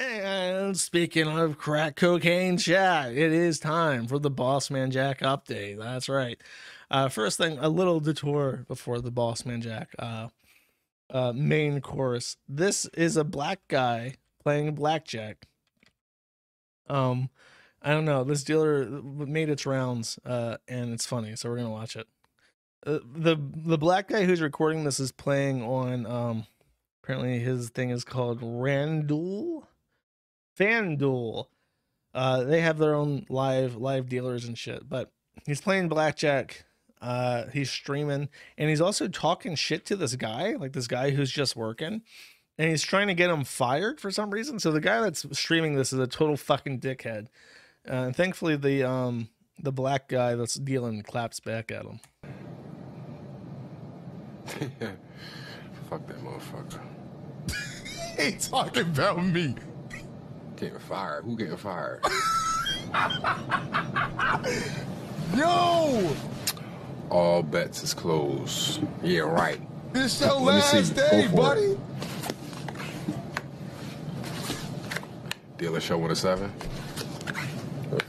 And speaking of crack cocaine chat, it is time for the Bossman Jack update. That's right. Uh, first thing, a little detour before the Bossman Jack uh, uh, main course. This is a black guy playing blackjack. Um, I don't know. This dealer made its rounds, uh, and it's funny, so we're gonna watch it. Uh, the the black guy who's recording this is playing on um apparently his thing is called Randall FanDuel. Uh, they have their own live live dealers and shit, but he's playing blackjack. Uh, he's streaming and he's also talking shit to this guy, like this guy who's just working, and he's trying to get him fired for some reason. So the guy that's streaming this is a total fucking dickhead. Uh, and thankfully, the um the black guy that's dealing claps back at him. Fuck that motherfucker. He talking about me. Getting fired. Who getting fired? Yo, All bets is closed. Yeah, right. this your Let me see. last day, buddy. it. Dealer show with a seven.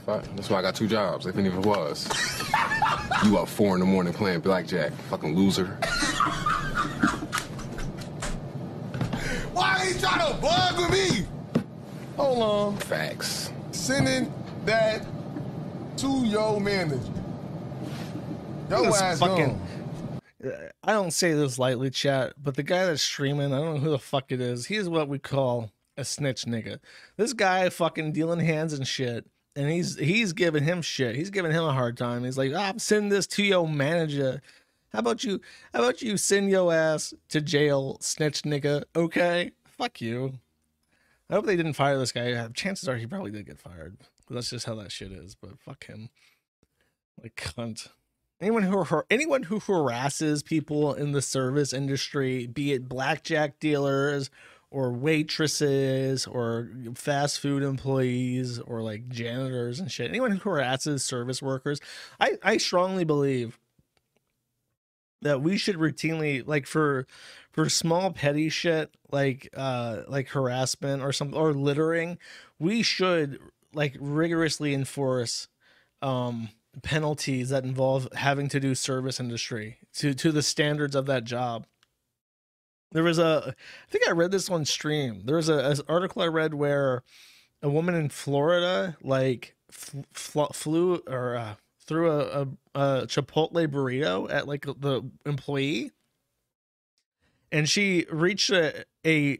That's why I got two jobs, if any of it was. you up four in the morning playing blackjack. Fucking loser. Why he trying to bug with me? Hold on. Facts. Sending that to your manager. Your This ass fucking- gone. I don't say this lightly, chat, but the guy that's streaming, I don't know who the fuck it is. He's what we call a snitch nigga. This guy fucking dealing hands and shit, and he's he's giving him shit. He's giving him a hard time. He's like, I'm sending this to your manager. How about you? How about you send your ass to jail, snitch nigga? Okay, fuck you. I hope they didn't fire this guy. Uh, chances are he probably did get fired. That's just how that shit is. But fuck him, like cunt. Anyone who anyone who harasses people in the service industry, be it blackjack dealers or waitresses or fast food employees or like janitors and shit, anyone who harasses service workers, I I strongly believe that we should routinely like for for small petty shit like uh like harassment or some or littering, we should like rigorously enforce um penalties that involve having to do service industry to to the standards of that job. There was a I think I read this on stream. There was a an article I read where a woman in Florida like fl- fl- flew or uh, threw a, a, a Chipotle burrito at like the employee, and she reached a, a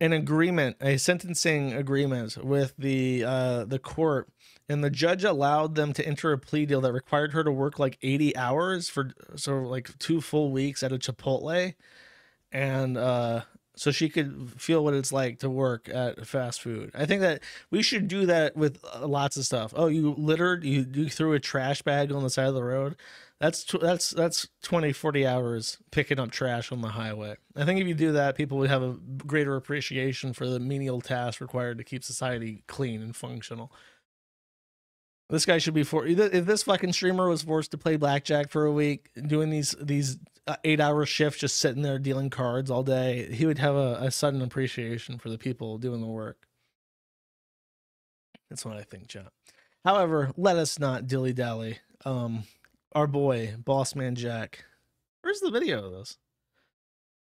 an agreement, a sentencing agreement with the uh, the court, and the judge allowed them to enter a plea deal that required her to work like eighty hours for so like two full weeks at a Chipotle, and uh, so she could feel what it's like to work at fast food. I think that we should do that with uh, lots of stuff. Oh, you littered, you you threw a trash bag on the side of the road. That's tw- that's that's 20 40 hours picking up trash on the highway. I think if you do that, people would have a greater appreciation for the menial tasks required to keep society clean and functional. This guy should be for if this fucking streamer was forced to play blackjack for a week, doing these these uh, eight hour shifts, just sitting there dealing cards all day, he would have a, a sudden appreciation for the people doing the work. That's what I think, John. However, let us not dilly dally. Um, our boy, Bossman Jack. Where's the video of this?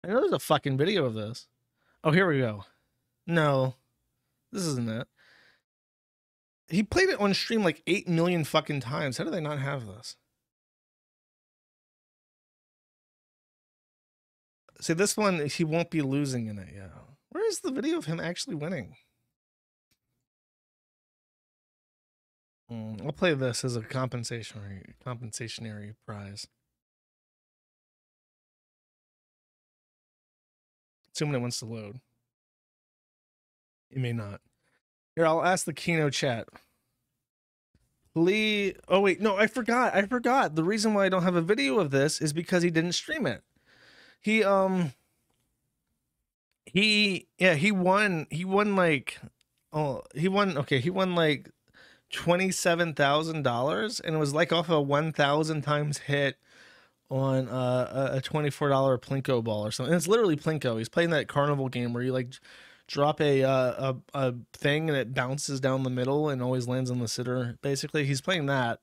I know there's a fucking video of this. Oh, here we go. No, this isn't it. He played it on stream like 8 million fucking times. How do they not have this? See, this one, he won't be losing in it. Yeah. Where is the video of him actually winning? Mm, I'll play this as a compensationary compensationary prize. Assuming it wants to load. It may not. Here, I'll ask the Kino chat. Lee. Oh wait, no, I forgot. I forgot. The reason why I don't have a video of this is because he didn't stream it. He um. He yeah he won he won like oh he won okay he won like twenty seven thousand dollars and it was like off a one thousand times hit on uh, a- a twenty four dollar plinko ball or something. And it's literally plinko. He's playing that carnival game where you like drop a uh, a a thing and it bounces down the middle and always lands on the sitter. Basically, he's playing that.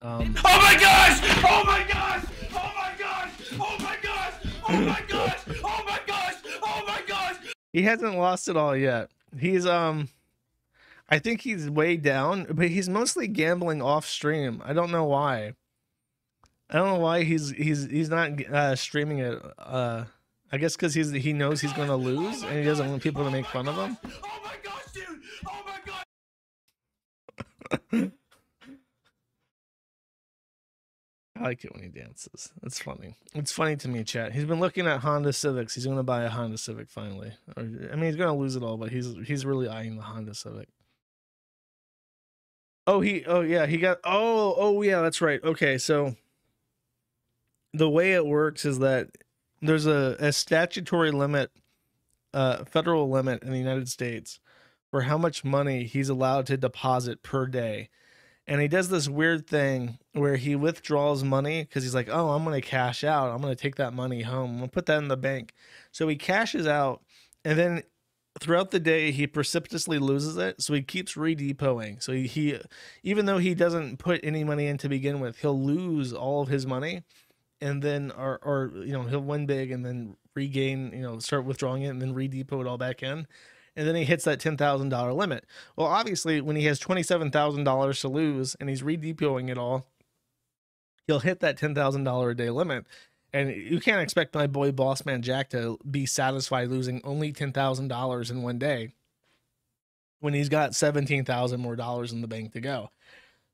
Um, Oh my gosh! Oh my gosh! Oh my gosh! Oh my gosh! Oh my gosh! Oh my gosh! Oh my gosh! he hasn't lost it all yet. He's um, I think he's way down, but he's mostly gambling off stream. I don't know why. I don't know why he's he's he's not uh, streaming it. Uh, I guess because he's he knows he's gonna lose and he doesn't want people to make fun of him. Oh my gosh, dude! Oh my gosh! I like it when he dances. It's funny. It's funny to me, chat. He's been looking at Honda Civics. He's gonna buy a Honda Civic finally. Or I mean, he's gonna lose it all, but he's he's really eyeing the Honda Civic. Oh, he. Oh, yeah. He got. Oh, oh, yeah. That's right. Okay, so the way it works is that there's a, a statutory limit, uh, federal limit in the United States for how much money he's allowed to deposit per day and he does this weird thing where he withdraws money because he's like, "Oh, I'm gonna cash out. I'm gonna take that money home. I'm gonna put that in the bank." So he cashes out, and then throughout the day he precipitously loses it. So he keeps redepoting. So he, he even though he doesn't put any money in to begin with, he'll lose all of his money, and then or or you know he'll win big and then regain you know start withdrawing it and then redepot it all back in and then he hits that ten thousand dollar limit. Well, obviously, when he has twenty seven thousand dollars to lose and he's redepoting it all, he'll hit that ten thousand dollar a day limit. And you can't expect my boy Bossman Jack to be satisfied losing only ten thousand dollars in one day when he's got seventeen thousand more dollars in the bank to go.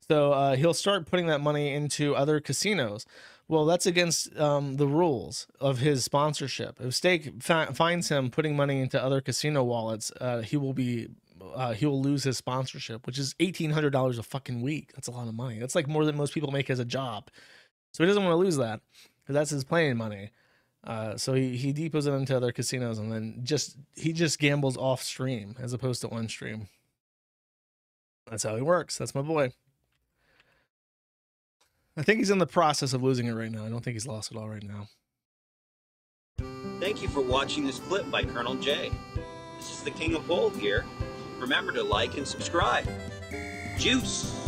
So uh, he'll start putting that money into other casinos. Well, that's against um, the rules of his sponsorship. If Stake fi- finds him putting money into other casino wallets, uh, he will be uh, he will lose his sponsorship, which is eighteen hundred dollars a fucking week. That's a lot of money. That's like more than most people make as a job. So he doesn't want to lose that because that's his playing money. Uh, so he he depots it into other casinos and then just he just gambles off stream as opposed to on stream. That's how he works. That's my boy. I think he's in the process of losing it right now. I don't think he's lost it all right now. Thank you for watching this clip by Colonel J. This is the King of Bold here. Remember to like and subscribe. Juice!